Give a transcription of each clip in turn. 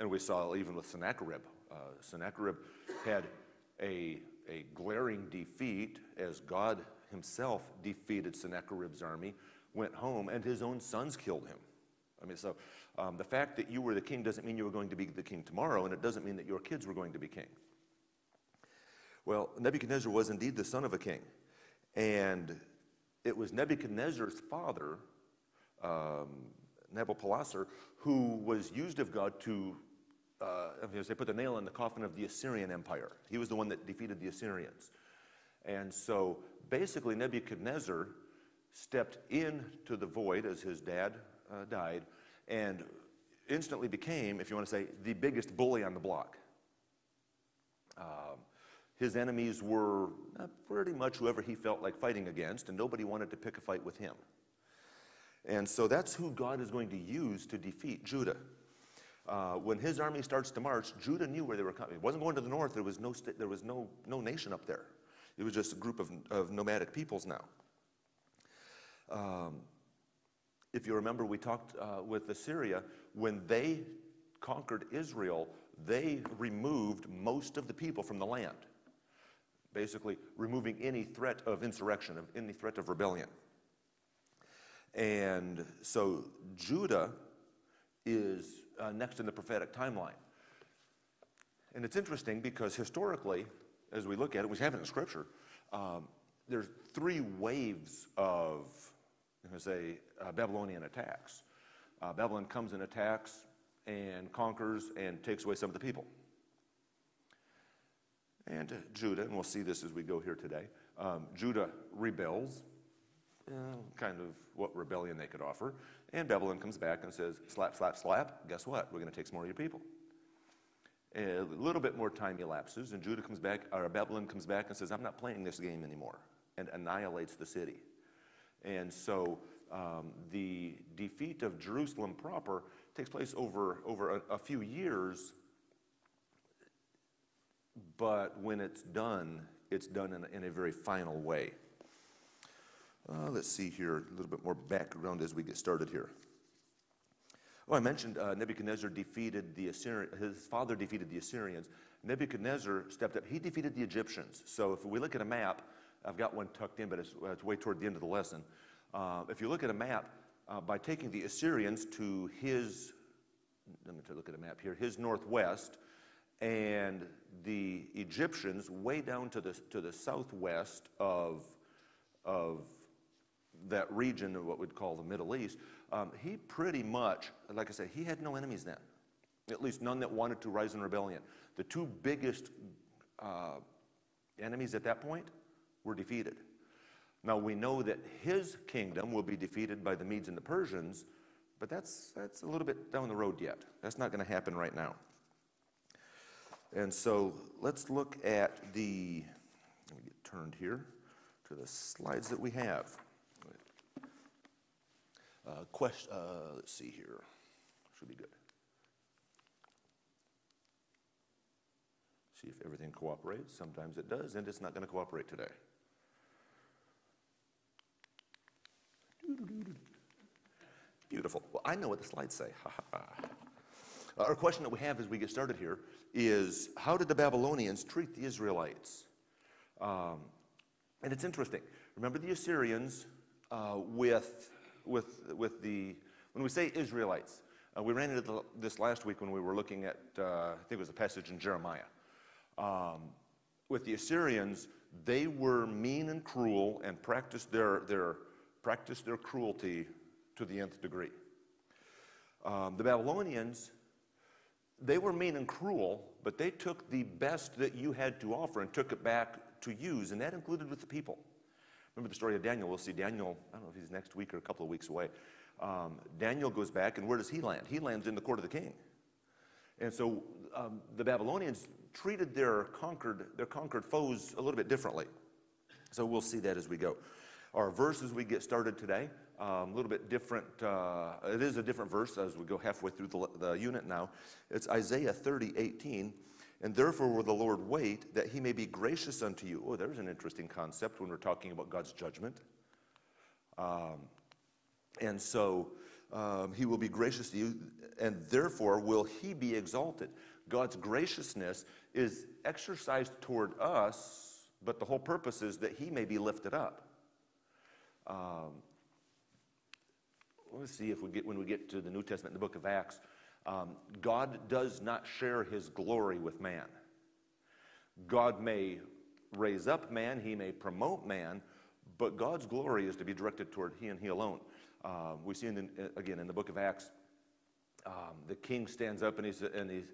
and we saw even with Sennacherib. Uh, Sennacherib had a, a glaring defeat as God himself defeated Sennacherib's army, went home, and his own sons killed him. I mean, so um, the fact that you were the king doesn't mean you were going to be the king tomorrow, and it doesn't mean that your kids were going to be king. Well, Nebuchadnezzar was indeed the son of a king, and it was Nebuchadnezzar's father, um, Nabopolassar, who was used of God to, uh, they put the nail in the coffin of the Assyrian Empire. He was the one that defeated the Assyrians. And so basically, Nebuchadnezzar stepped into the void as his dad uh, died and instantly became, if you want to say, the biggest bully on the block. Um, his enemies were pretty much whoever he felt like fighting against, and nobody wanted to pick a fight with him. And so that's who God is going to use to defeat Judah. Uh, when his army starts to march, Judah knew where they were coming. It wasn't going to the north. There was no, there was no, no nation up there. It was just a group of, of nomadic peoples now. Um, if you remember, we talked uh, with Assyria, when they conquered Israel, they removed most of the people from the land, basically removing any threat of insurrection, of any threat of rebellion. And so Judah is uh, next in the prophetic timeline. And it's interesting because historically, as we look at it, we have it in Scripture, um, there's three waves of, I'm going to say, uh, Babylonian attacks. Uh, Babylon comes and attacks and conquers and takes away some of the people. And Judah, and we'll see this as we go here today, um, Judah rebels, kind of what rebellion they could offer. And Babylon comes back and says, slap, slap, slap, guess what? We're going to take some more of your people. A little bit more time elapses, and Judah comes back, or Babylon comes back and says, I'm not playing this game anymore, and annihilates the city. And so um, the defeat of Jerusalem proper takes place over, over a, a few years, but when it's done, it's done in in a very final way. Uh, let's see here, a little bit more background as we get started here. Oh, I mentioned uh, Nebuchadnezzar defeated the Assyrians, his father defeated the Assyrians. Nebuchadnezzar stepped up, he defeated the Egyptians. So if we look at a map, I've got one tucked in, but it's, it's way toward the end of the lesson. Uh, if you look at a map, uh, by taking the Assyrians to his, let me look at a map here, his northwest, and the Egyptians way down to the, to the southwest of, of that region of what we'd call the Middle East, um, he pretty much, like I said, he had no enemies then, at least none that wanted to rise in rebellion. The two biggest uh, enemies at that point were defeated. Now we know that his kingdom will be defeated by the Medes and the Persians, but that's, that's a little bit down the road yet. That's not going to happen right now. And so let's look at the, let me get turned here to the slides that we have. Uh, question, uh, let's see here. Should be good. See if everything cooperates. Sometimes it does, and it's not going to cooperate today. Beautiful. Well, I know what the slides say. Our question that we have as we get started here is how did the Babylonians treat the Israelites? Um, and it's interesting. Remember the Assyrians uh, with with, with the, when we say Israelites, uh, we ran into this last week when we were looking at, uh, I think it was a passage in Jeremiah. Um, with the Assyrians, they were mean and cruel and practiced their, their, practiced their cruelty to the nth degree. Um, the Babylonians, they were mean and cruel, but they took the best that you had to offer and took it back to use, and that included with the people. Remember the story of Daniel. We'll see Daniel, I don't know if he's next week or a couple of weeks away. Um, Daniel goes back, and where does he land? He lands in the court of the king. And so um, the Babylonians treated their conquered, their conquered foes a little bit differently. So we'll see that as we go. Our verse as we get started today, um, a little bit different. Uh, it is a different verse as we go halfway through the, the unit now. It's Isaiah 30, 18. And therefore will the Lord wait that he may be gracious unto you. Oh, there's an interesting concept when we're talking about God's judgment. Um, and so Um, he will be gracious to you, and therefore will he be exalted. God's graciousness is exercised toward us, but the whole purpose is that he may be lifted up. Um, let's see if we get when we get to the New Testament the book of Acts. Um, God does not share his glory with man. God may raise up man, he may promote man, but God's glory is to be directed toward he and he alone. Uh, we see, in the, again, in the book of Acts, um, the king stands up and he's, and he's,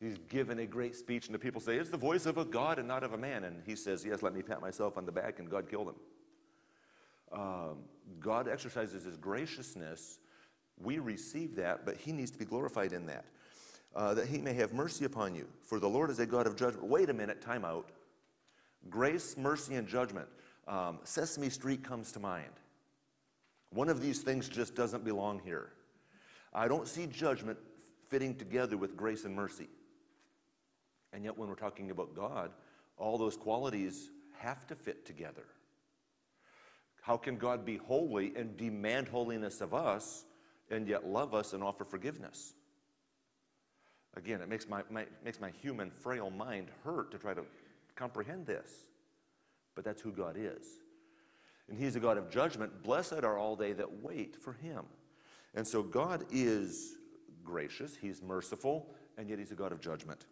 he's given a great speech, and the people say, It's the voice of a God and not of a man. And he says, Yes, let me pat myself on the back, and God killed him. Um, God exercises his graciousness. We receive that, but he needs to be glorified in that. Uh, that he may have mercy upon you. For the Lord is a God of judgment. Wait a minute, time out. Grace, mercy, and judgment. Um, Sesame Street comes to mind. One of these things just doesn't belong here. I don't see judgment fitting together with grace and mercy. And yet, when we're talking about God, all those qualities have to fit together. How can God be holy and demand holiness of us and yet love us and offer forgiveness? Again, it makes my, my, makes my human, frail mind hurt to try to comprehend this. But that's who God is. And He's a God of judgment. Blessed are all they that wait for Him. And so God is gracious, He's merciful, and yet He's a God of judgment.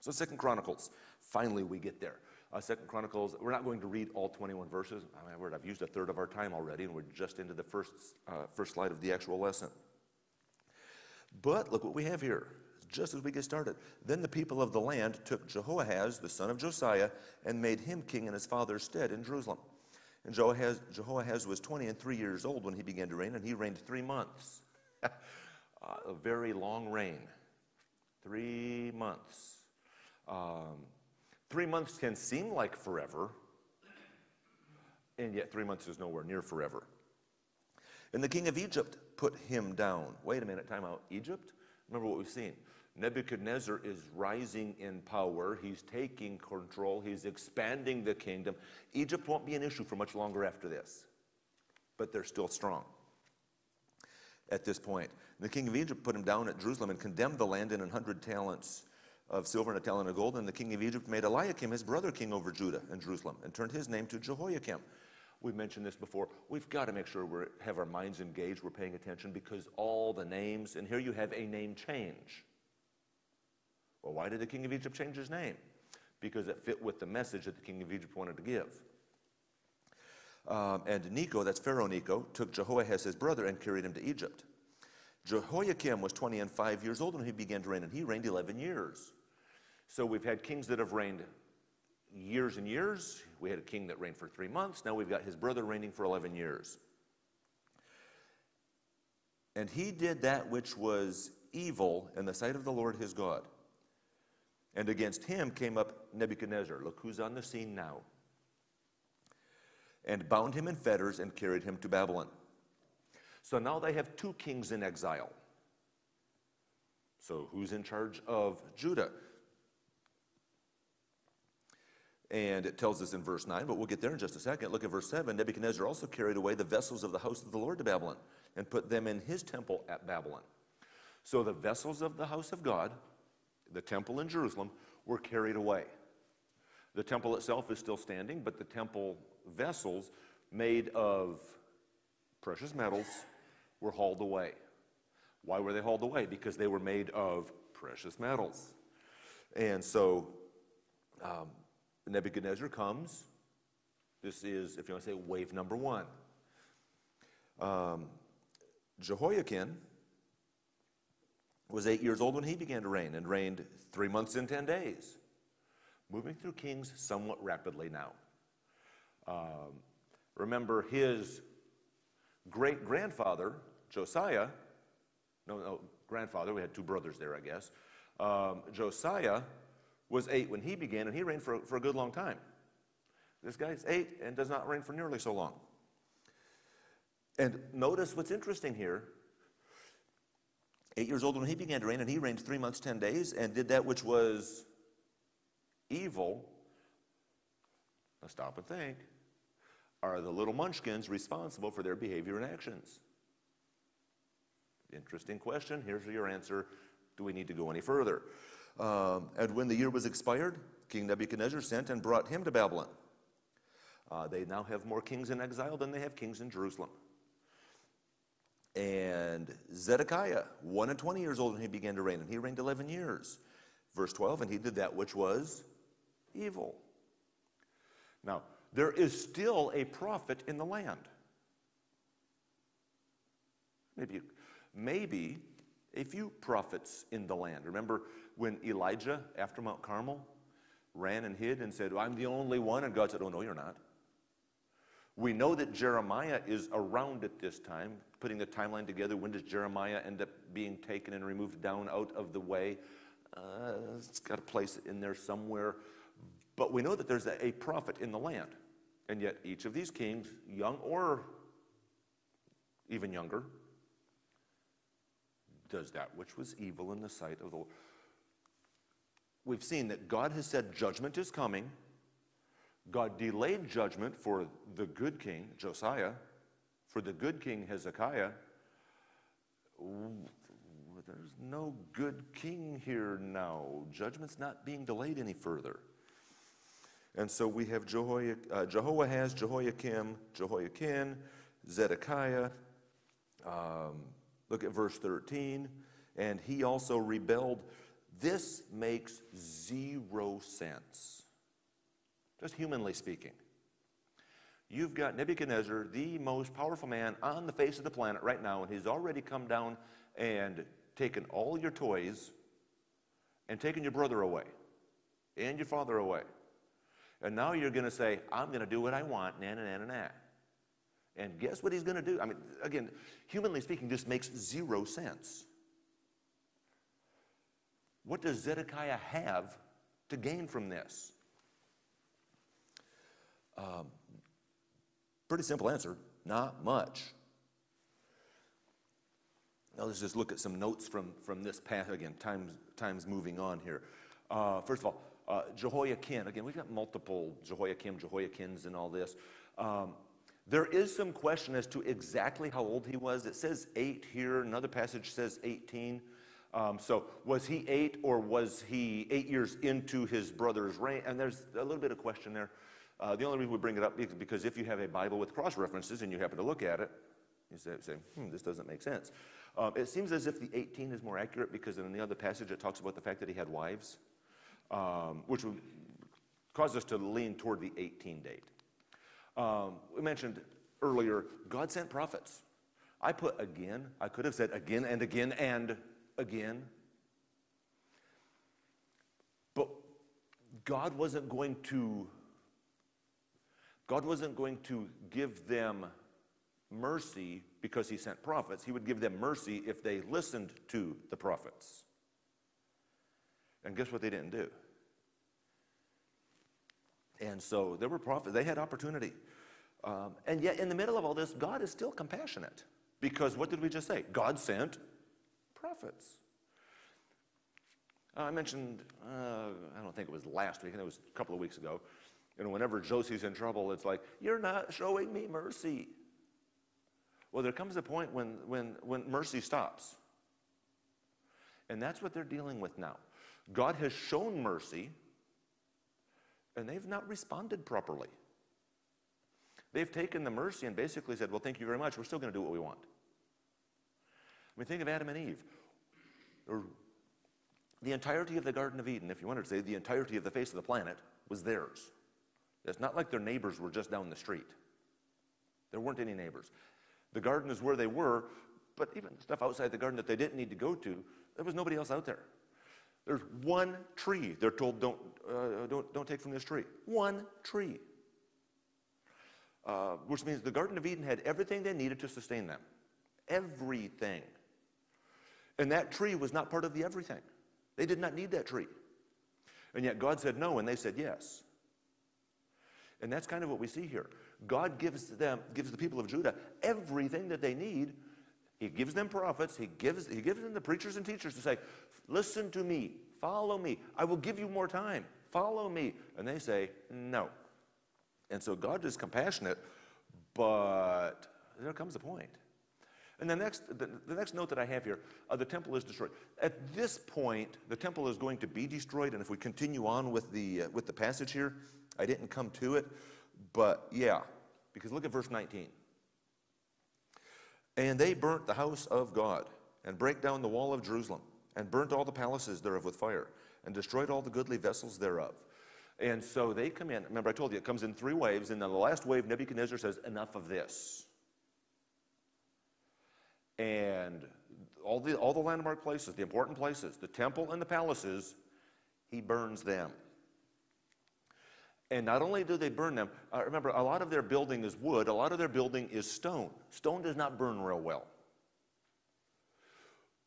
So Second Chronicles, finally we get there. Uh, Second Chronicles, we're not going to read all 21 verses. I mean, I've used a third of our time already, and we're just into the first, uh, first slide of the actual lesson. But look what we have here, just as we get started. Then the people of the land took Jehoahaz, the son of Josiah, and made him king in his father's stead in Jerusalem. And Jehoahaz, Jehoahaz was 20 and 3 years old when he began to reign, and he reigned three months. uh, a very long reign. Three months. Um, three months can seem like forever, and yet three months is nowhere near forever. And the king of Egypt put him down. Wait a minute, time out. Egypt? Remember what we've seen. Nebuchadnezzar is rising in power. He's taking control. He's expanding the kingdom. Egypt won't be an issue for much longer after this, but they're still strong at this point. And the king of Egypt put him down at Jerusalem and condemned the land in a hundred talents of silver and a talent of gold. And the king of Egypt made Eliakim, his brother, king over Judah and Jerusalem, and turned his name to Jehoiakim. We've mentioned this before. We've got to make sure we have our minds engaged, we're paying attention, because all the names, and here you have a name change. Well, why did the king of Egypt change his name? Because it fit with the message that the king of Egypt wanted to give. Um, and Necho, that's Pharaoh Necho, took Jehoahaz his brother and carried him to Egypt. Jehoiakim was 20 and 5 years old when he began to reign, and he reigned 11 years. So we've had kings that have reigned years and years. We had a king that reigned for three months. Now we've got his brother reigning for 11 years. And he did that which was evil in the sight of the Lord his God. And against him came up Nebuchadnezzar. Look who's on the scene now. And bound him in fetters and carried him to Babylon. So now they have two kings in exile. So who's in charge of Judah? And it tells us in verse 9, but we'll get there in just a second. Look at verse 7. Nebuchadnezzar also carried away the vessels of the house of the Lord to Babylon and put them in his temple at Babylon. So the vessels of the house of God, the temple in Jerusalem, were carried away. The temple itself is still standing, but the temple vessels made of precious metals were hauled away. Why were they hauled away? Because they were made of precious metals. And so um, Nebuchadnezzar comes. This is, if you want to say, wave number one. Um, Jehoiakim was eight years old when he began to reign and reigned three months and ten days. Moving through kings somewhat rapidly now. Um, remember, his great grandfather, Josiah, no, no, grandfather, we had two brothers there, I guess. Um, Josiah was eight when he began, and he reigned for, for a good long time. This guy's eight and does not reign for nearly so long. And notice what's interesting here. Eight years old when he began to reign, and he reigned three months, ten days, and did that which was evil. Now stop and think. Are the little munchkins responsible for their behavior and actions? Interesting question. Here's your answer. Do we need to go any further? Um, and when the year was expired, King Nebuchadnezzar sent and brought him to Babylon. Uh, they now have more kings in exile than they have kings in Jerusalem. And Zedekiah, one and twenty years old when he began to reign, and he reigned 11 years. Verse 12, and he did that which was evil. Now, there is still a prophet in the land. Maybe, maybe a few prophets in the land. Remember when Elijah, after Mount Carmel, ran and hid and said, I'm the only one? And God said, Oh, no, you're not. We know that Jeremiah is around at this time, putting the timeline together. When does Jeremiah end up being taken and removed down out of the way? Uh, it's got a place in there somewhere. But we know that there's a, a prophet in the land. And yet, each of these kings, young or even younger, does that which was evil in the sight of the Lord. We've seen that God has said judgment is coming. God delayed judgment for the good king, Josiah, for the good king, Hezekiah. There's no good king here now. Judgment's not being delayed any further. And so we have Jehoiah, uh, Jehoahaz, Jehoiakim, Jehoiakim, Zedekiah. Um, look at verse 13. And he also rebelled. This makes zero sense, just humanly speaking. You've got Nebuchadnezzar, the most powerful man on the face of the planet right now, and he's already come down and taken all your toys and taken your brother away and your father away. And now you're going to say, I'm going to do what I want, na na na na na. And guess what he's going to do? I mean, again, humanly speaking, this makes zero sense. What does Zedekiah have to gain from this? Um, pretty simple answer not much. Now let's just look at some notes from, from this path again. Time's, time's moving on here. Uh, first of all, uh, Jehoiakim. Again, we've got multiple Jehoiakim, Jehoiakins, and all this. Um, there is some question as to exactly how old he was. It says eight here. Another passage says 18. Um, so was he eight or was he eight years into his brother's reign? And there's a little bit of question there. Uh, the only reason we bring it up is because if you have a Bible with cross references and you happen to look at it, you say, say hmm, this doesn't make sense. Um, it seems as if the 18 is more accurate because in the other passage it talks about the fact that he had wives um, which would cause us to lean toward the 18 date. Um, we mentioned earlier, God sent prophets. I put again, I could have said again and again and again. But God wasn't going to God wasn't going to give them mercy because he sent prophets. He would give them mercy if they listened to the prophets. And guess what they didn't do? And so there were prophets, they had opportunity. Um, and yet, in the middle of all this, God is still compassionate. Because what did we just say? God sent prophets. Uh, I mentioned, uh, I don't think it was last week, I think it was a couple of weeks ago. You know, whenever Josie's in trouble, it's like, you're not showing me mercy. Well, there comes a point when, when, when mercy stops. And that's what they're dealing with now. God has shown mercy, and they've not responded properly. They've taken the mercy and basically said, Well, thank you very much. We're still going to do what we want. I mean, think of Adam and Eve. Or the entirety of the Garden of Eden, if you wanted to say the entirety of the face of the planet, was theirs. It's not like their neighbors were just down the street. There weren't any neighbors. The garden is where they were, but even stuff outside the garden that they didn't need to go to, there was nobody else out there. There's one tree. They're told, don't, uh, don't, don't take from this tree. One tree. Uh, which means the Garden of Eden had everything they needed to sustain them. Everything. And that tree was not part of the everything. They did not need that tree. And yet God said no, and they said yes. And that's kind of what we see here. God gives them, gives the people of Judah everything that they need. He gives them prophets, he gives, he gives them the preachers and teachers to say, Listen to me. Follow me. I will give you more time. Follow me. And they say, No. And so God is compassionate, but there comes a point. And the next, the, the next note that I have here, uh, the temple is destroyed. At this point, the temple is going to be destroyed, and if we continue on with the, uh, with the passage here, I didn't come to it, but yeah, because look at verse 19. And they burnt the house of God, and brake down the wall of Jerusalem, and burnt all the palaces thereof with fire, and destroyed all the goodly vessels thereof. And so they come in. Remember, I told you it comes in three waves, and then the last wave, Nebuchadnezzar says, Enough of this. And all the, all the landmark places, the important places, the temple and the palaces, he burns them. And not only do they burn them, uh, remember, a lot of their building is wood, a lot of their building is stone. Stone does not burn real well.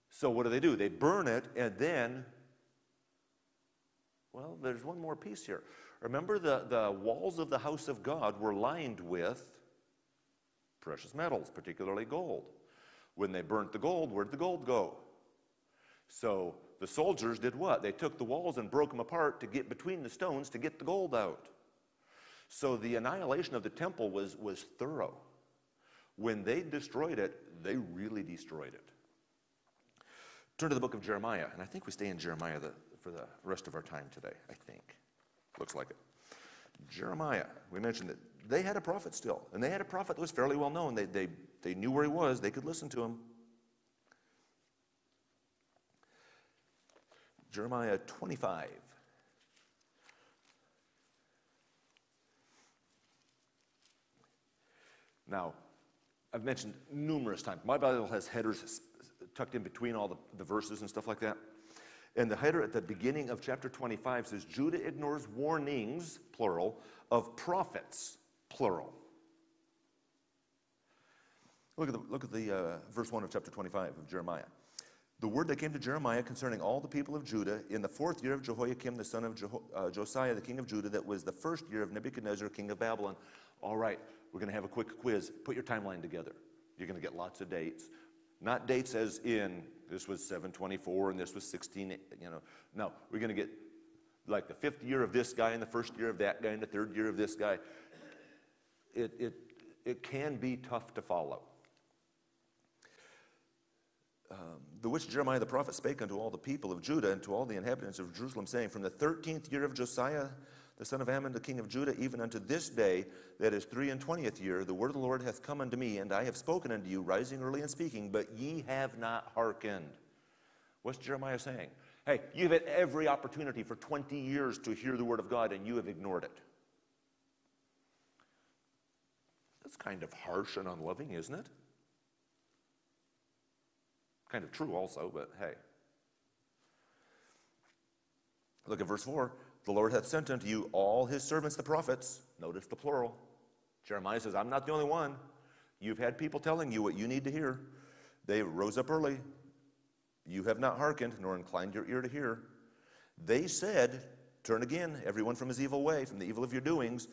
So what do they do? They burn it, and then, well, there's one more piece here. Remember, the, the walls of the house of God were lined with precious metals, particularly gold. When they burnt the gold, where'd the gold go? So the soldiers did what? They took the walls and broke them apart to get between the stones to get the gold out. So the annihilation of the temple was, was thorough. When they destroyed it, they really destroyed it. Turn to the book of Jeremiah, and I think we stay in Jeremiah the, for the rest of our time today, I think. Looks like it. Jeremiah, we mentioned that They had a prophet still, and they had a prophet that was fairly well known. They, they, they knew where he was, they could listen to him. Jeremiah 25. Now, I've mentioned numerous times, my Bible has headers tucked in between all the, the verses and stuff like that. And the header at the beginning of chapter 25 says, Judah ignores warnings, plural, of prophets, plural. Look at the, look at the uh, verse 1 of chapter 25 of Jeremiah. The word that came to Jeremiah concerning all the people of Judah in the fourth year of Jehoiakim, the son of Jeho- uh, Josiah, the king of Judah, that was the first year of Nebuchadnezzar, king of Babylon. All right, we're going to have a quick quiz. Put your timeline together. You're going to get lots of dates. Not dates as in this was 724 and this was 16, you know. No, we're going to get like the fifth year of this guy and the first year of that guy and the third year of this guy. It, it, it can be tough to follow. Um, the which Jeremiah the prophet spake unto all the people of Judah and to all the inhabitants of Jerusalem, saying, From the thirteenth year of Josiah, the son of Amon, the king of Judah, even unto this day, that is three and twentieth year, the word of the Lord hath come unto me, and I have spoken unto you, rising early and speaking, but ye have not hearkened. What's Jeremiah saying? Hey, you've had every opportunity for 20 years to hear the word of God, and you have ignored it. That's kind of harsh and unloving, isn't it? Kind of true, also, but hey. Look at verse 4. The Lord hath sent unto you all his servants, the prophets. Notice the plural. Jeremiah says, I'm not the only one. You've had people telling you what you need to hear. They rose up early. You have not hearkened, nor inclined your ear to hear. They said, Turn again, everyone from his evil way, from the evil of your doings.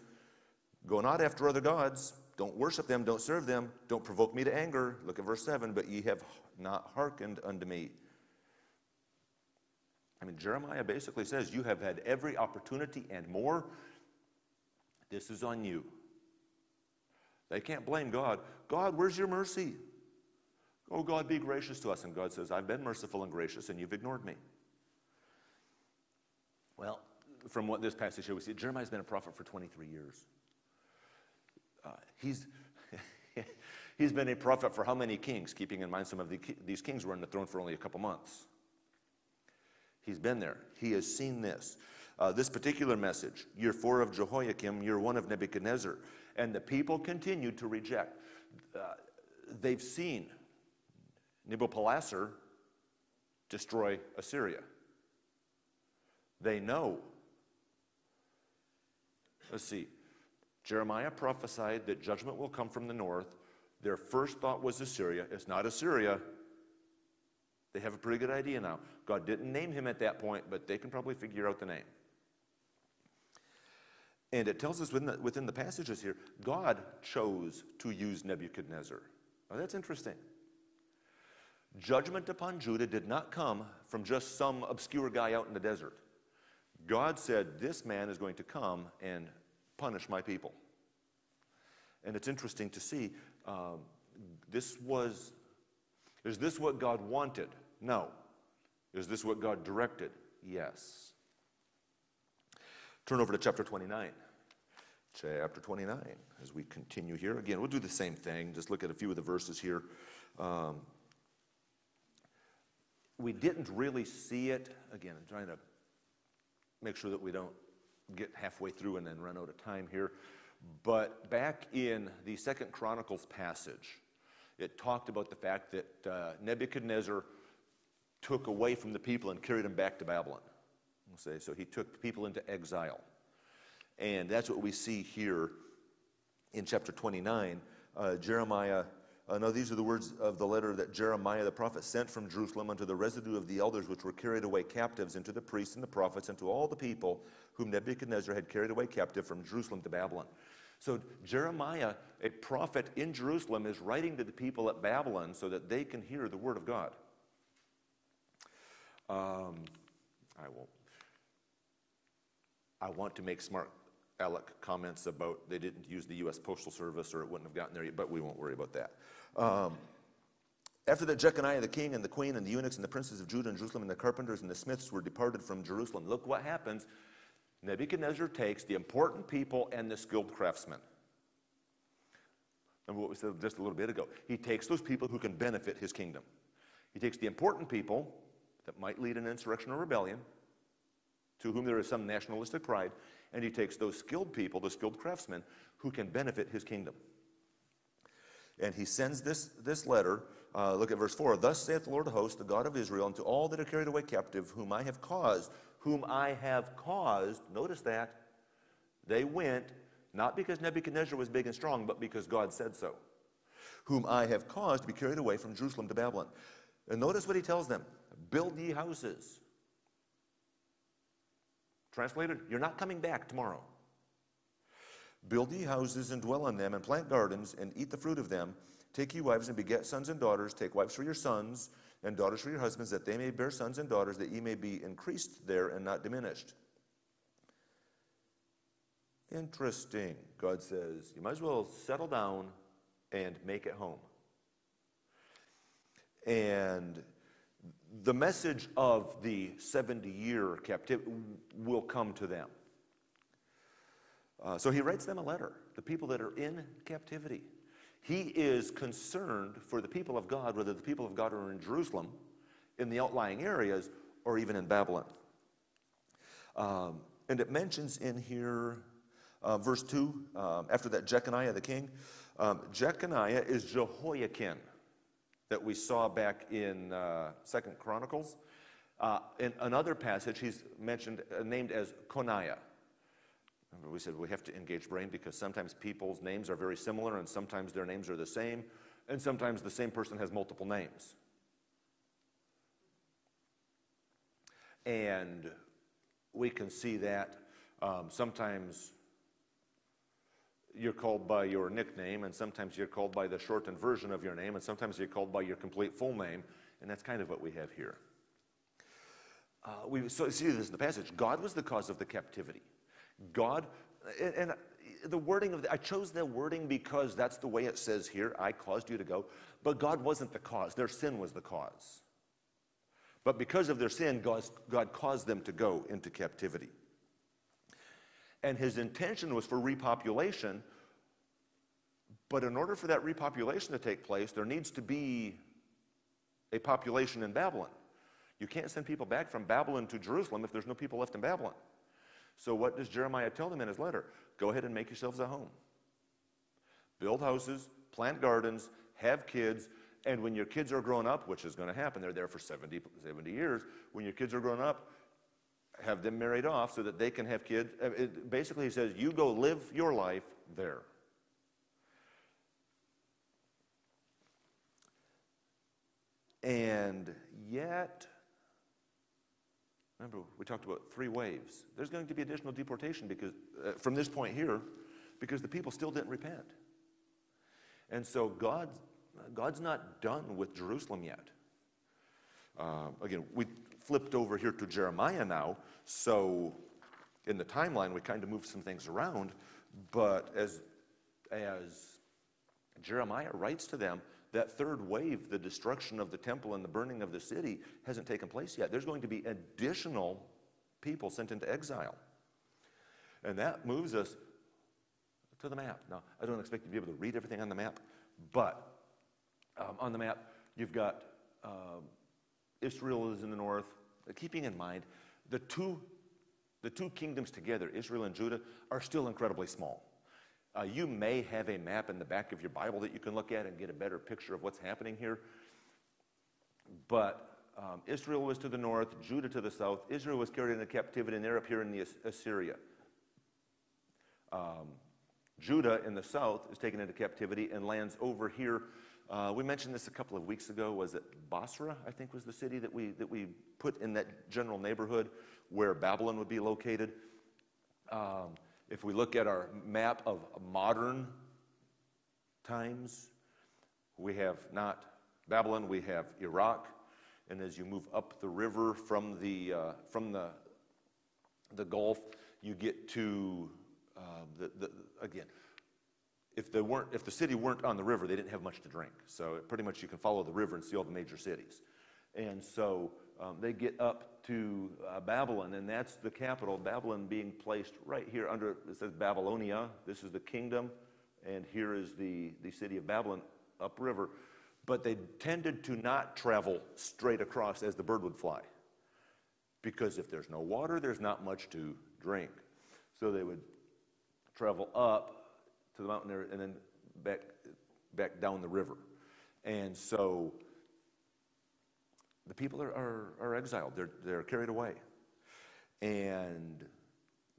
Go not after other gods. Don't worship them, don't serve them, don't provoke me to anger. Look at verse 7 But ye have not hearkened unto me. I mean, Jeremiah basically says, You have had every opportunity and more. This is on you. They can't blame God. God, where's your mercy? Oh, God, be gracious to us. And God says, I've been merciful and gracious, and you've ignored me. Well, from what this passage here, we see Jeremiah's been a prophet for 23 years. Uh, he's, he's been a prophet for how many kings? Keeping in mind some of the, these kings were on the throne for only a couple months. He's been there. He has seen this. Uh, this particular message, year four of Jehoiakim, year one of Nebuchadnezzar. And the people continued to reject. Uh, they've seen Nabopolassar destroy Assyria. They know. Let's see. Jeremiah prophesied that judgment will come from the north. Their first thought was Assyria. It's not Assyria. They have a pretty good idea now. God didn't name him at that point, but they can probably figure out the name. And it tells us within the, within the passages here, God chose to use Nebuchadnezzar. Now that's interesting. Judgment upon Judah did not come from just some obscure guy out in the desert. God said, This man is going to come and punish my people. And it's interesting to see um, this was Is this what God wanted? No. Is this what God directed? Yes. Turn over to chapter 29. Chapter 29, as we continue here. Again, we'll do the same thing, just look at a few of the verses here. Um, we didn't really see it. Again, I'm trying to make sure that we don't get halfway through and then run out of time here. But back in the Second Chronicles passage, it talked about the fact that uh, Nebuchadnezzar took away from the people and carried them back to Babylon. We'll say so. He took people into exile, and that's what we see here in chapter 29. Uh, Jeremiah uh, now, these are the words of the letter that Jeremiah the prophet sent from Jerusalem unto the residue of the elders which were carried away captives, and to the priests and the prophets, and to all the people whom Nebuchadnezzar had carried away captive from Jerusalem to Babylon. So, Jeremiah, a prophet in Jerusalem, is writing to the people at Babylon so that they can hear the word of God. Um, I won't. I want to make smart Alec comments about they didn't use the U.S. Postal Service or it wouldn't have gotten there yet, but we won't worry about that. Um, after that, Jeconiah the king and the queen and the eunuchs and the princes of Judah and Jerusalem and the carpenters and the smiths were departed from Jerusalem. Look what happens. Nebuchadnezzar takes the important people and the skilled craftsmen. Remember what we said just a little bit ago. He takes those people who can benefit his kingdom. He takes the important people that might lead an insurrection or rebellion, to whom there is some nationalistic pride, and he takes those skilled people, the skilled craftsmen, who can benefit his kingdom. And he sends this, this letter. Uh, look at verse 4. Thus saith the Lord of hosts, the God of Israel, unto all that are carried away captive, whom I have caused, whom I have caused, notice that, they went, not because Nebuchadnezzar was big and strong, but because God said so, whom I have caused to be carried away from Jerusalem to Babylon. And notice what he tells them build ye houses. Translated, you're not coming back tomorrow. Build ye houses and dwell in them, and plant gardens and eat the fruit of them. Take ye wives and beget sons and daughters. Take wives for your sons and daughters for your husbands, that they may bear sons and daughters, that ye may be increased there and not diminished. Interesting. God says, you might as well settle down and make it home. And the message of the 70 year captivity will come to them. Uh, so he writes them a letter, the people that are in captivity. He is concerned for the people of God, whether the people of God are in Jerusalem, in the outlying areas, or even in Babylon. Um, and it mentions in here, uh, verse 2, um, after that, Jeconiah the king. Um, Jeconiah is Jehoiakim that we saw back in uh, Second Chronicles. Uh, in another passage, he's mentioned, uh, named as Coniah. Remember, we said we have to engage brain because sometimes people's names are very similar and sometimes their names are the same, and sometimes the same person has multiple names. And we can see that um, sometimes you're called by your nickname, and sometimes you're called by the shortened version of your name, and sometimes you're called by your complete full name, and that's kind of what we have here. Uh, we so see this in the passage. God was the cause of the captivity. God, and, and the wording of the, I chose the wording because that's the way it says here. I caused you to go, but God wasn't the cause. Their sin was the cause. But because of their sin, God, God caused them to go into captivity. And his intention was for repopulation. But in order for that repopulation to take place, there needs to be a population in Babylon. You can't send people back from Babylon to Jerusalem if there's no people left in Babylon. So, what does Jeremiah tell them in his letter? Go ahead and make yourselves a home. Build houses, plant gardens, have kids, and when your kids are grown up, which is going to happen, they're there for 70, 70 years. When your kids are grown up, have them married off so that they can have kids. Uh, it basically, he says, you go live your life there. And yet, remember, we talked about three waves. There's going to be additional deportation because, uh, from this point here because the people still didn't repent. And so God, God's not done with Jerusalem yet. Uh, again, we flipped over here to Jeremiah now, so in the timeline we kind of moved some things around, but as, as Jeremiah writes to them, that third wave, the destruction of the temple and the burning of the city, hasn't taken place yet. There's going to be additional people sent into exile. And that moves us to the map. Now, I don't expect you to be able to read everything on the map, but um, on the map, you've got um, Israel is in the north, keeping in mind the two, the two kingdoms together, Israel and Judah, are still incredibly small. Uh, you may have a map in the back of your Bible that you can look at and get a better picture of what's happening here. But um, Israel was to the north, Judah to the south. Israel was carried into captivity, and they're up here in the Assyria. Um, Judah in the south is taken into captivity and lands over here. Uh, we mentioned this a couple of weeks ago. Was it Basra? I think was the city that we that we put in that general neighborhood where Babylon would be located. Um, if we look at our map of modern times, we have not Babylon, we have Iraq, and as you move up the river from the uh, from the the Gulf, you get to uh, the, the again. If, they weren't, if the city weren't on the river, they didn't have much to drink. So pretty much you can follow the river and see all the major cities. And so um, they get up to uh, Babylon, and that's the capital, Babylon being placed right here under, it says Babylonia. This is the kingdom, and here is the, the city of Babylon upriver. But they tended to not travel straight across as the bird would fly. Because if there's no water, there's not much to drink. So they would travel up to the mountain there and then back, back down the river. And so the people are, are, are exiled, they're, they're carried away. And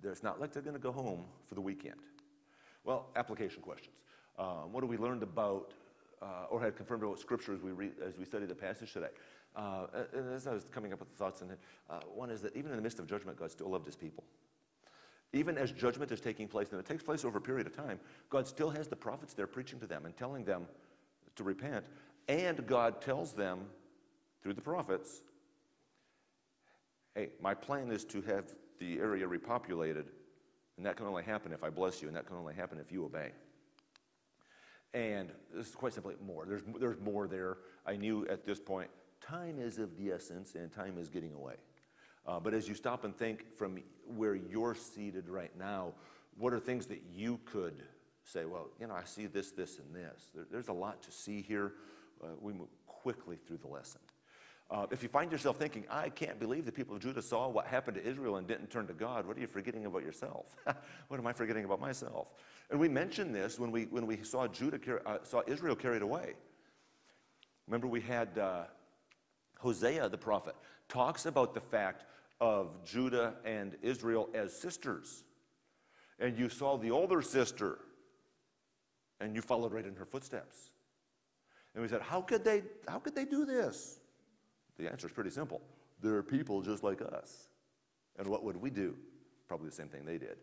it's not like they're going to go home for the weekend. Well, application questions. Um, what have we learned about uh, or had confirmed about Scripture as we, read, as we study the passage today? Uh, as I was coming up with the thoughts, and uh, one is that even in the midst of judgment, God still loved his people. Even as judgment is taking place, and it takes place over a period of time, God still has the prophets there preaching to them and telling them to repent. And God tells them through the prophets hey, my plan is to have the area repopulated, and that can only happen if I bless you, and that can only happen if you obey. And this is quite simply more. There's, there's more there. I knew at this point, time is of the essence, and time is getting away. Uh, but as you stop and think from where you're seated right now, what are things that you could say, well, you know, I see this, this, and this? There, there's a lot to see here. Uh, we move quickly through the lesson. Uh, if you find yourself thinking, I can't believe the people of Judah saw what happened to Israel and didn't turn to God, what are you forgetting about yourself? what am I forgetting about myself? And we mentioned this when we, when we saw, Judah, uh, saw Israel carried away. Remember, we had uh, Hosea the prophet talks about the fact of Judah and Israel as sisters. And you saw the older sister, and you followed right in her footsteps. And we said, How could they, how could they do this? The answer is pretty simple. They're people just like us. And what would we do? Probably the same thing they did.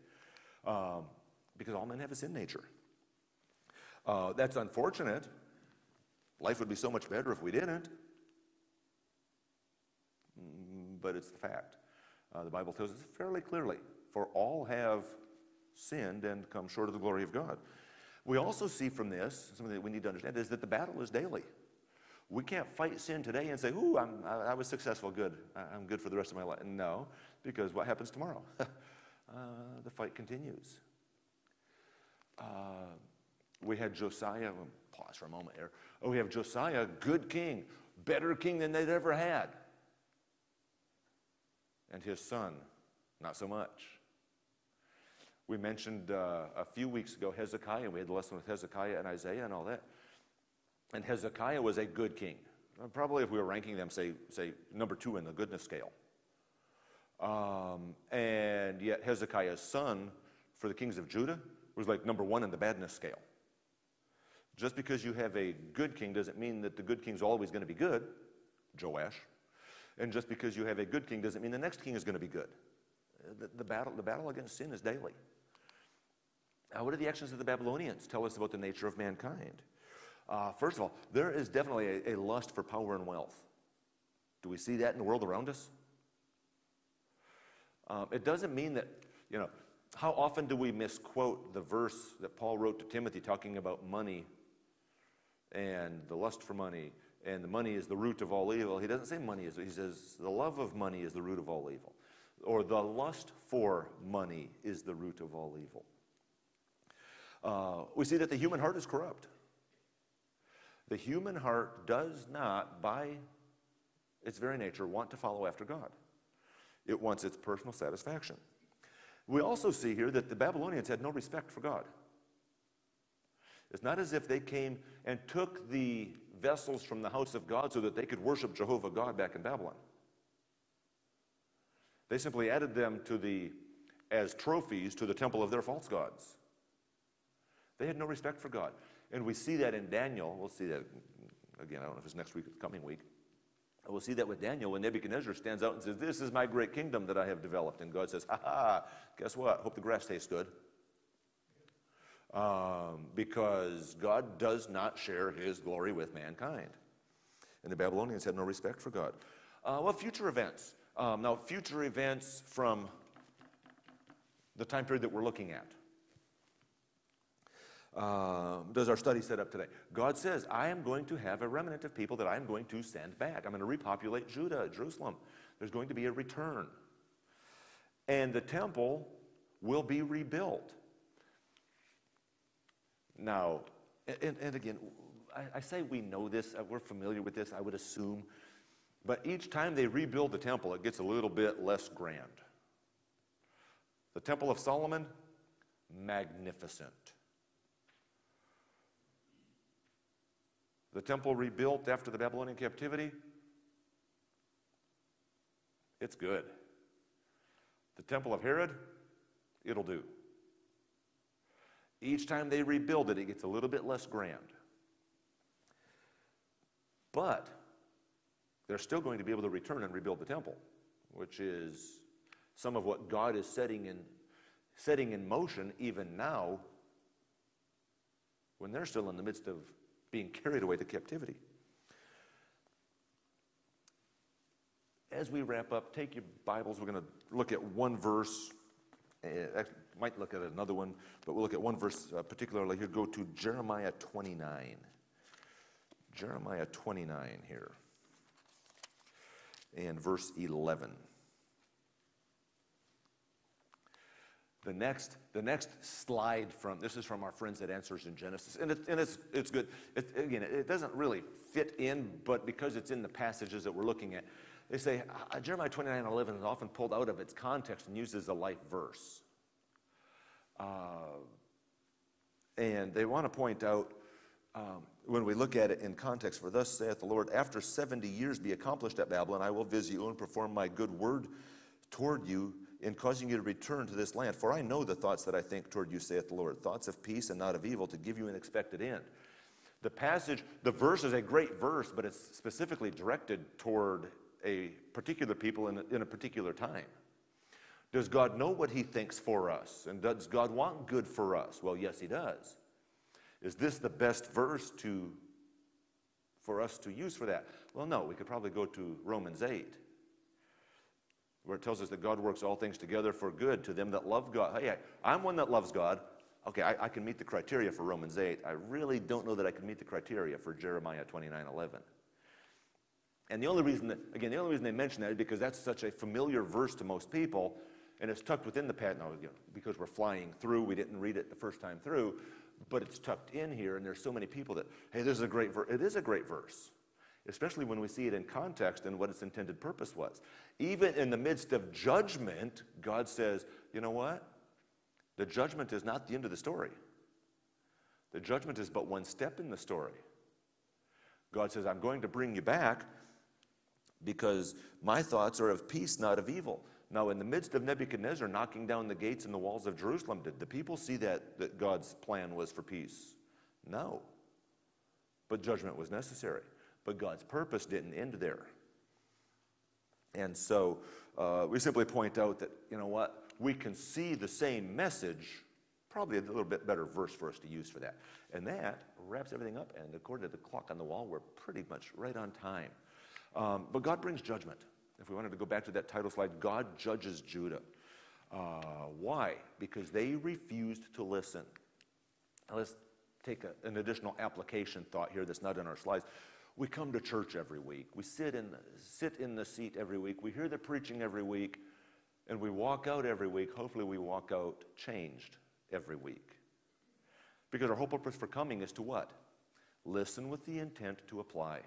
Um, because all men have a sin nature. Uh, that's unfortunate. Life would be so much better if we didn't. Mm, but it's the fact. Uh, the Bible tells us fairly clearly for all have sinned and come short of the glory of God. We also see from this, something that we need to understand, is that the battle is daily. We can't fight sin today and say, ooh, I'm, I, I was successful, good. I, am good for the rest of my life. No, because what happens tomorrow? uh, the fight continues. Uh, we had Josiah, pause for a moment here. Oh, we have Josiah, good king, better king than they'd ever had. And his son, not so much. We mentioned uh, a few weeks ago Hezekiah. And we had the lesson with Hezekiah and Isaiah and all that. And Hezekiah was a good king. Probably if we were ranking them, say, say number two in the goodness scale. Um, and yet Hezekiah's son for the kings of Judah was like number one in the badness scale. Just because you have a good king doesn't mean that the good king's always going to be good, Joash. And just because you have a good king doesn't mean the next king is going to be good. The, the, battle, the battle against sin is daily. Now, what do the actions of the Babylonians tell us about the nature of mankind? Uh, first of all, there is definitely a, a lust for power and wealth. Do we see that in the world around us? Um, it doesn't mean that, you know, how often do we misquote the verse that Paul wrote to Timothy talking about money and the lust for money, and the money is the root of all evil. He doesn't say money is, he says the love of money is the root of all evil, or the lust for money is the root of all evil. Uh, we see that the human heart is corrupt. The human heart does not, by its very nature, want to follow after God. It wants its personal satisfaction. We also see here that the Babylonians had no respect for God. It's not as if they came and took the vessels from the house of God so that they could worship Jehovah God back in Babylon. They simply added them to the as trophies to the temple of their false gods. They had no respect for God. And we see that in Daniel. We'll see that again, I don't know if it's next week coming week. We'll see that with Daniel when Nebuchadnezzar stands out and says, This is my great kingdom that I have developed. And God says, Ha ha, guess what? Hope the grass tastes good. Um, because God does not share his glory with mankind. And the Babylonians had no respect for God. Uh, well, future events. Um, now, future events from the time period that we're looking at. Uh, does our study set up today? God says, I am going to have a remnant of people that I am going to send back. I'm going to repopulate Judah, Jerusalem. There's going to be a return. And the temple will be rebuilt. Now, and, and again, I, I say we know this, uh, we're familiar with this, I would assume. But each time they rebuild the temple, it gets a little bit less grand. The Temple of Solomon, magnificent. The temple rebuilt after the Babylonian captivity, it's good. The temple of Herod, it'll do. Each time they rebuild it, it gets a little bit less grand. But they're still going to be able to return and rebuild the temple, which is some of what God is setting in, setting in motion even now when they're still in the midst of being carried away to captivity. As we wrap up, take your Bibles. We're going to look at one verse. Eh, Might look at another one, but we'll look at one verse uh, particularly here. Go to Jeremiah 29. Jeremiah 29 here. And verse 11. The next, the next slide from this is from our friends at Answers in Genesis, and, it, and it's, it's good. It, again, it doesn't really fit in, but because it's in the passages that we're looking at, they say uh, Jeremiah 29 11 is often pulled out of its context and used as a life verse. Uh, and they want to point out um, when we look at it in context, for thus saith the Lord, after 70 years be accomplished at Babylon, I will visit you and perform my good word toward you in causing you to return to this land. For I know the thoughts that I think toward you, saith the Lord, thoughts of peace and not of evil, to give you an expected end. The passage, the verse is a great verse, but it's specifically directed toward a particular people in a, in a particular time. Does God know what He thinks for us? And does God want good for us? Well, yes, He does. Is this the best verse to, for us to use for that? Well, no. We could probably go to Romans 8 where it tells us that God works all things together for good to them that love God. Hey, I'm one that loves God. Okay, I, I, can meet the criteria for Romans 8. I really don't know that I can meet the criteria for Jeremiah 29 11. And the only reason that, again, the only reason they mention that is because that's such a familiar verse to most people, and it's tucked within the patent. You know, because we're flying through, we didn't read it the first time through, but it's tucked in here, and there's so many people that, hey, this is a great verse. It is a great verse especially when we see it in context and what its intended purpose was. Even in the midst of judgment, God says, you know what? The judgment is not the end of the story. The judgment is but one step in the story. God says, I'm going to bring you back because my thoughts are of peace, not of evil. Now, in the midst of Nebuchadnezzar knocking down the gates and the walls of Jerusalem, did the people see that, that God's plan was for peace? No. But judgment was necessary. But God's purpose didn't end there. And so uh, we simply point out that, you know what, we can see the same message, probably a little bit better verse for us to use for that. And that wraps everything up. And according to the clock on the wall, we're pretty much right on time. Um, but God brings judgment. If we wanted to go back to that title slide, God judges Judah. Uh, why? Because they refused to listen. Now let's take a, an additional application thought here that's not in our slides. We come to church every week. We sit in, the, sit in the seat every week. We hear the preaching every week. And we walk out every week. Hopefully, we walk out changed every week. Because our whole purpose for coming is to what? Listen with the intent to apply.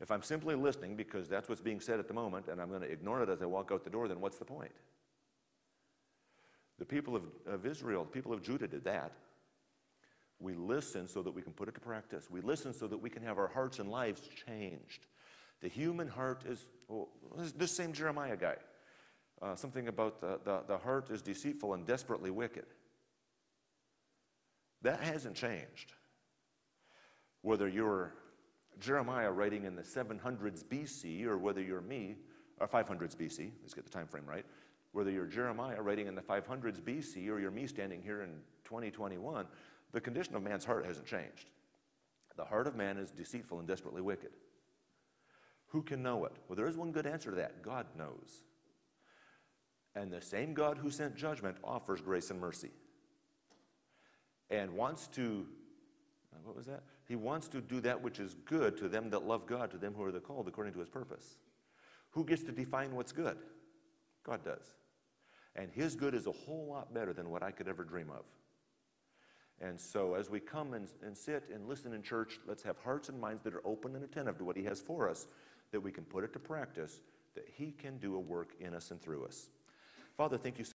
If I'm simply listening because that's what's being said at the moment and I'm going to ignore it as I walk out the door, then what's the point? The people of, of Israel, the people of Judah did that. We listen so that we can put it to practice. We listen so that we can have our hearts and lives changed. The human heart is, well, this same Jeremiah guy, uh, something about the, the, the heart is deceitful and desperately wicked. That hasn't changed. Whether you're Jeremiah writing in the 700s BC or whether you're me, or 500s BC, let's get the time frame right, whether you're Jeremiah writing in the 500s BC or you're me standing here in 2021, the condition of man's heart hasn't changed. The heart of man is deceitful and desperately wicked. Who can know it? Well, there is one good answer to that God knows. And the same God who sent judgment offers grace and mercy and wants to, what was that? He wants to do that which is good to them that love God, to them who are the called according to his purpose. Who gets to define what's good? God does. And his good is a whole lot better than what I could ever dream of. And so, as we come and, and sit and listen in church, let's have hearts and minds that are open and attentive to what He has for us, that we can put it to practice, that He can do a work in us and through us. Father, thank you. So